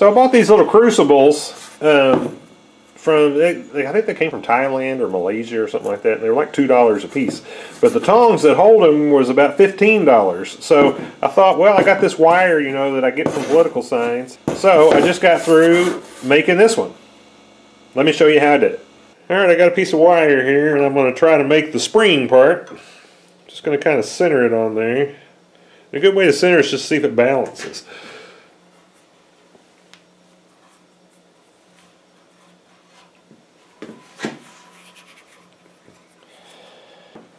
So I bought these little crucibles um, from, they, they, I think they came from Thailand or Malaysia or something like that. And they were like $2 a piece. But the tongs that hold them was about $15. So I thought, well, I got this wire, you know, that I get from political signs. So I just got through making this one. Let me show you how I did it. Alright, I got a piece of wire here and I'm going to try to make the spring part. Just going to kind of center it on there. A good way to center is just see if it balances.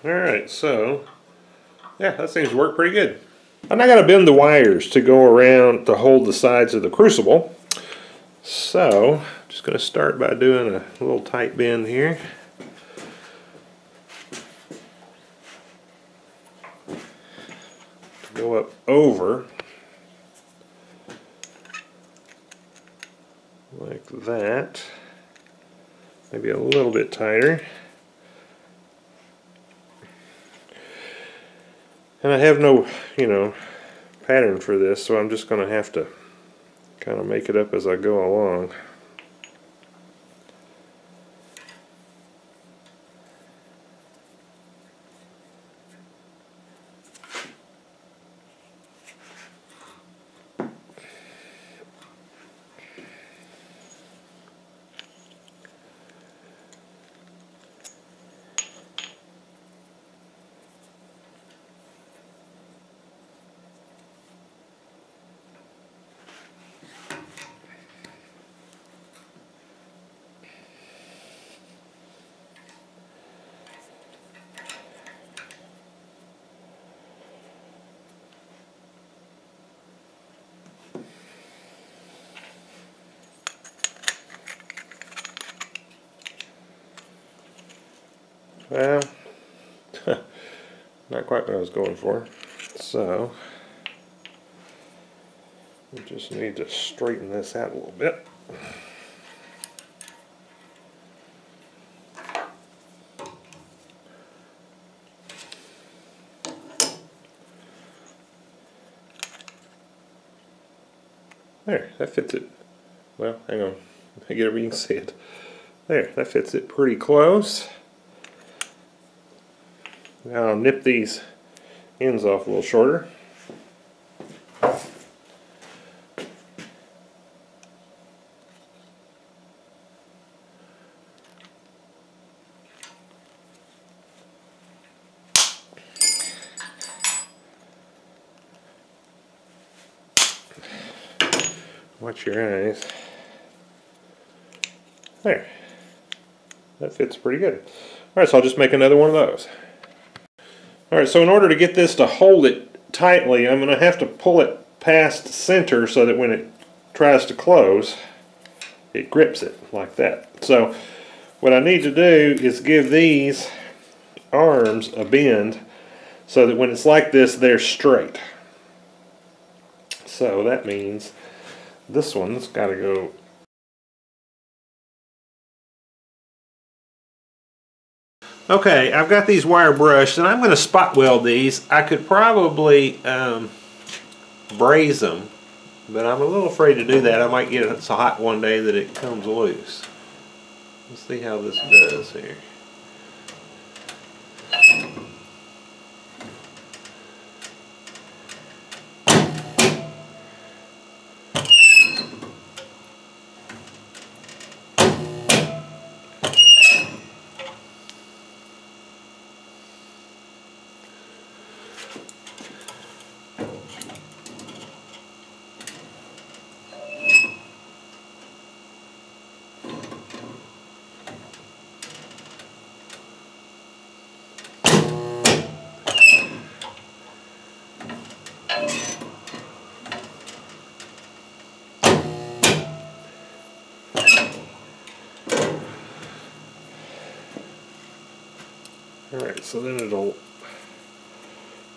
Alright, so yeah, that seems to work pretty good. I'm not going to bend the wires to go around to hold the sides of the crucible. So, I'm just going to start by doing a little tight bend here. Go up over like that. Maybe a little bit tighter. And I have no, you know, pattern for this, so I'm just going to have to kind of make it up as I go along. Well, not quite what I was going for. So, we just need to straighten this out a little bit. There, that fits it. Well, hang on. I get see it. There, that fits it pretty close. Now I'll nip these ends off a little shorter. Watch your eyes. There. That fits pretty good. Alright, so I'll just make another one of those. Alright, so in order to get this to hold it tightly, I'm going to have to pull it past center so that when it tries to close, it grips it like that. So what I need to do is give these arms a bend so that when it's like this, they're straight. So that means this one's got to go Okay, I've got these wire brushed and I'm going to spot weld these. I could probably um, braze them, but I'm a little afraid to do that. I might get it so hot one day that it comes loose. Let's see how this does here. Alright, so then it'll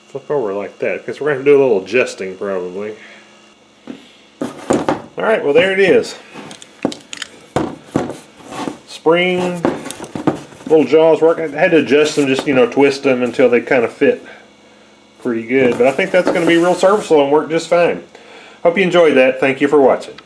flip over like that because we're going to do a little adjusting probably. Alright, well there it is. Spring, little jaws working. I had to adjust them, just, you know, twist them until they kind of fit pretty good. But I think that's going to be real serviceable and work just fine. Hope you enjoyed that. Thank you for watching.